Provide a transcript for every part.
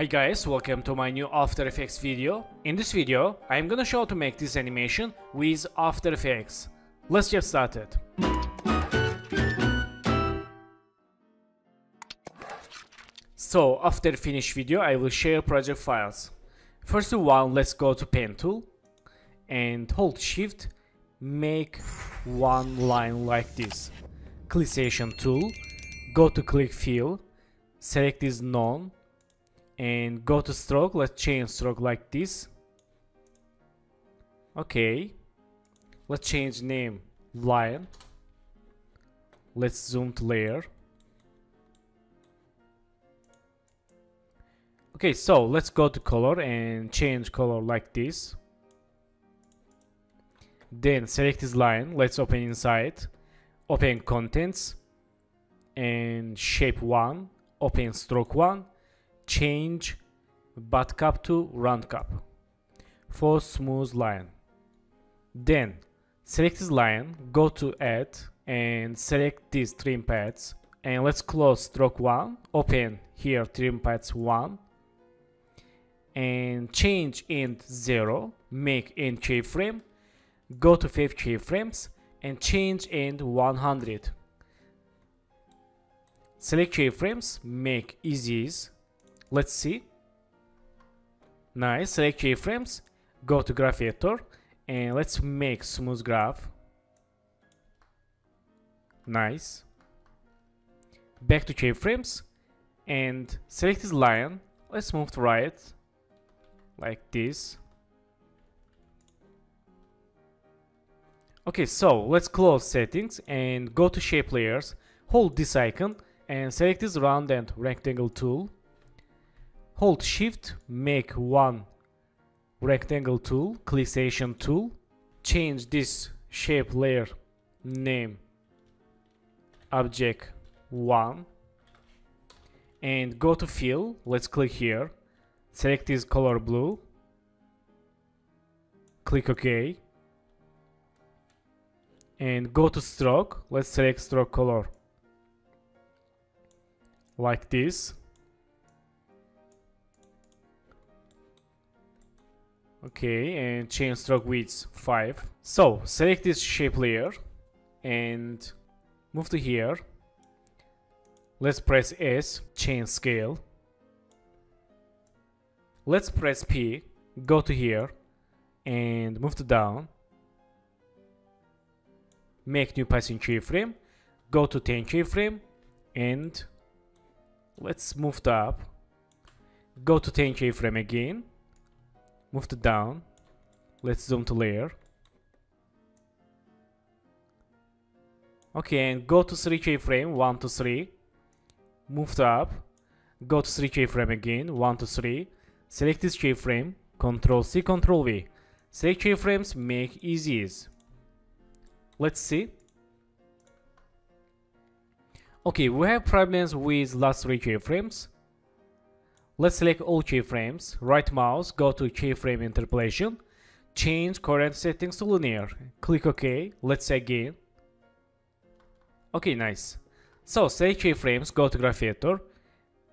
Hi guys, welcome to my new After Effects video. In this video, I am gonna show how to make this animation with After Effects. Let's get started. So, after finish video, I will share project files. First of all, let's go to pen tool and hold shift, make one line like this. Click selection tool, go to click fill, select this none and go to stroke. Let's change stroke like this. Okay. Let's change name. Line let's zoom to layer. Okay so let's go to color and change color like this. Then select this line. Let's open inside. Open contents. And shape 1 open stroke 1 change butt cap to round cap for smooth line. Then select this line, go to add and select these trim paths and let's close stroke 1, open here trim paths 1 and change end 0, make end keyframe, go to 5 keyframes and change end 100. Select keyframes, make ease Let's see. Nice, select keyframes, go to graph editor, and let's make smooth graph. Nice. Back to keyframes, and select this line. Let's move to right, like this. Okay, so let's close settings and go to shape layers, hold this icon and select this round and rectangle tool hold shift make one rectangle tool click selection tool. Change this shape layer name object 1 and go to fill let's click here. Select this color blue. Click ok. And go to stroke let's select stroke color. Like this Okay, and chain stroke width 5. So, select this shape layer and move to here. Let's press S, chain scale. Let's press P, go to here and move to down. Make new passing keyframe, go to 10 keyframe and let's move to up. Go to 10 keyframe again move to down. Let's zoom to layer. Okay and go to 3 keyframe 1 to 3 move to up. Go to 3 keyframe again 1 to 3 select this keyframe Control C Control V. Select keyframes make easies let's see. Okay we have problems with last 3 keyframes Let's select all keyframes, right mouse, go to keyframe interpolation, change current settings to linear, click OK, let's say again. Okay, nice. So select keyframes, go to graph editor,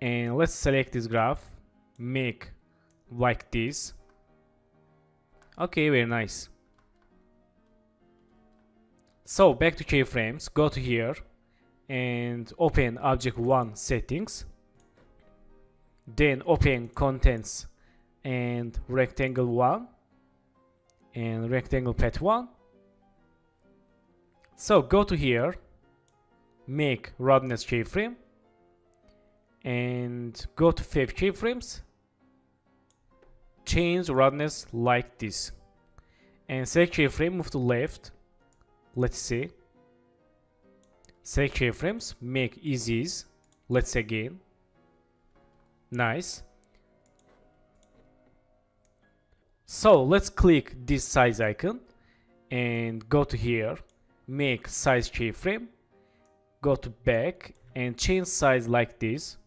and let's select this graph, make like this. Okay, very nice. So back to keyframes, go to here, and open object 1 settings then open contents and rectangle 1 and rectangle path 1 so go to here make roughness keyframe and go to 5 keyframes change roughness like this. And select keyframe move to left let's see. Select keyframes make easies let's again Nice. So let's click this size icon and go to here, make size keyframe, go to back and change size like this.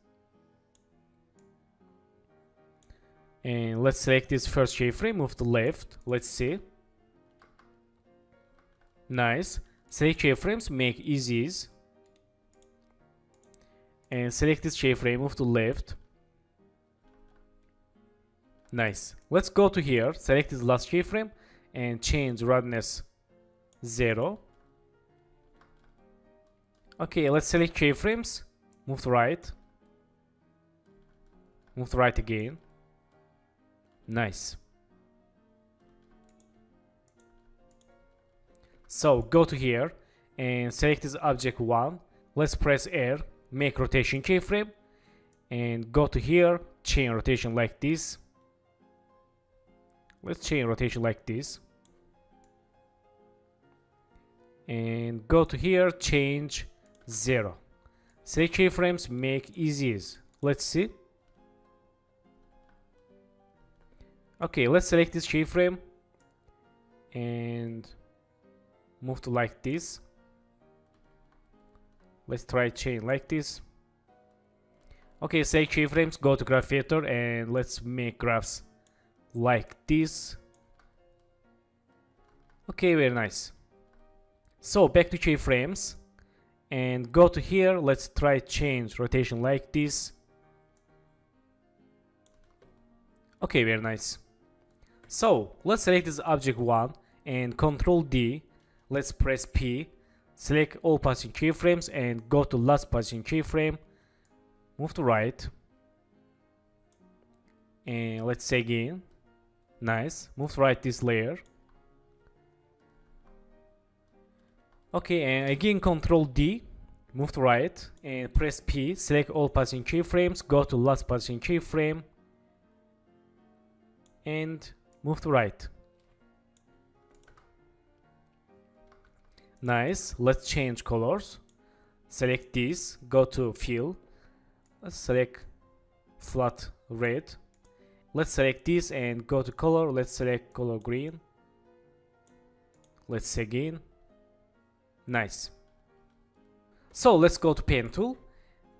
And let's select this first keyframe, move to left, let's see. Nice. Select keyframes, make easies. And select this keyframe, move to left Nice. Let's go to here, select this last keyframe and change roughness 0. Okay, let's select keyframes, move to right, move to right again. Nice. So go to here and select this object 1. Let's press R, make rotation keyframe and go to here, chain rotation like this let's chain rotation like this. And go to here change 0 select keyframes make easies let's see. Okay let's select this keyframe and move to like this. Let's try chain like this. Okay select keyframes go to graph editor and let's make graphs like this. Okay very nice. So back to keyframes and go to here. Let's try change rotation like this. Okay very nice. So let's select this object 1 and control D. Let's press P. Select all passing keyframes and go to last passing keyframe move to right. And let's say again Nice. Move right this layer. Okay, and again Control D, move right, and press P, select all passing keyframes, go to last passing keyframe, and move to right. Nice, let's change colors. Select this, go to fill, select flat red, let's select this and go to color. Let's select color green. Let's again. Nice. So let's go to pen tool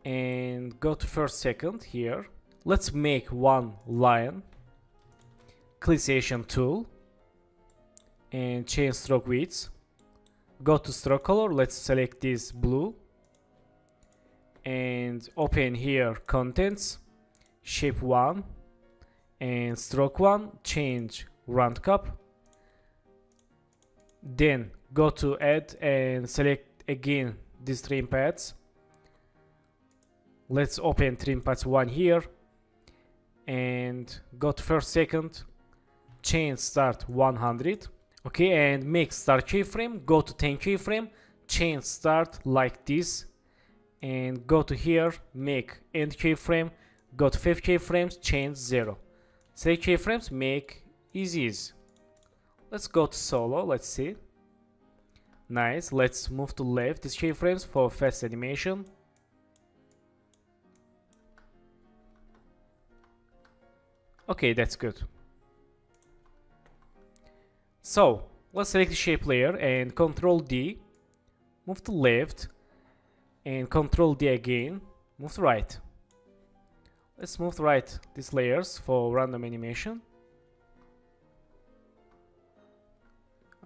and go to first second here. Let's make one line. Click tool and change stroke width. Go to stroke color. Let's select this blue. And open here contents. Shape 1 and stroke 1 change round cap then go to add and select again these trim paths. Let's open trim paths 1 here. And go to first second. Change start 100 okay and make start keyframe. Go to 10 keyframe. Change start like this. And go to here make end keyframe. Go to 5 keyframes change 0 Say keyframes make easies. Let's go to solo, let's see. Nice, let's move to left these keyframes for fast animation. Okay, that's good. So, let's select the shape layer and Control D, move to left, and Control D again, move to right. Let's move to right these layers for random animation.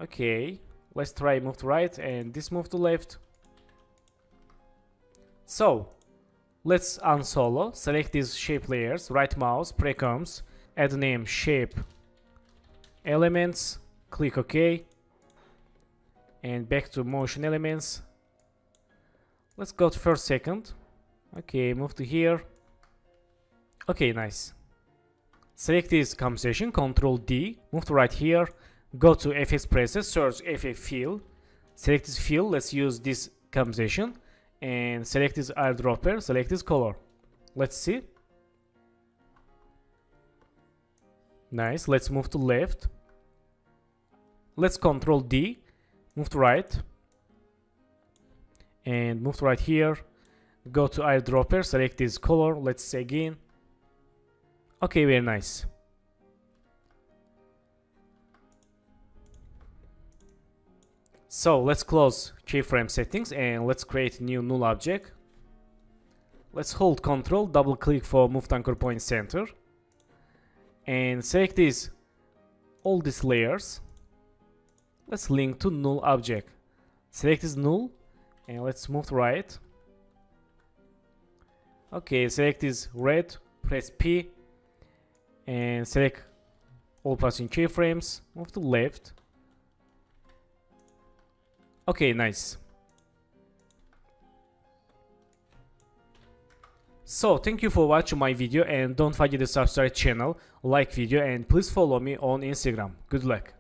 Okay, let's try move to right and this move to left. So, let's unsolo, select these shape layers, right mouse, precoms, add name shape elements, click OK, and back to motion elements. Let's go to first second. Okay, move to here Okay, nice. Select this composition, Control D, move to right here, go to FX presets, search FX fill, select this fill, let's use this composition, and select this eyedropper, select this color. Let's see. Nice, let's move to left. Let's Control D, move to right, and move to right here, go to eyedropper, select this color, let's say again, Okay, very nice. So let's close keyframe settings and let's create new null object. Let's hold Ctrl, double click for move anchor point center and select these all these layers. Let's link to null object. Select this null and let's move right. Okay, select this red, press P and select all processing keyframes, move to left. Okay, nice. So, thank you for watching my video and don't forget to subscribe channel, like video and please follow me on Instagram. Good luck.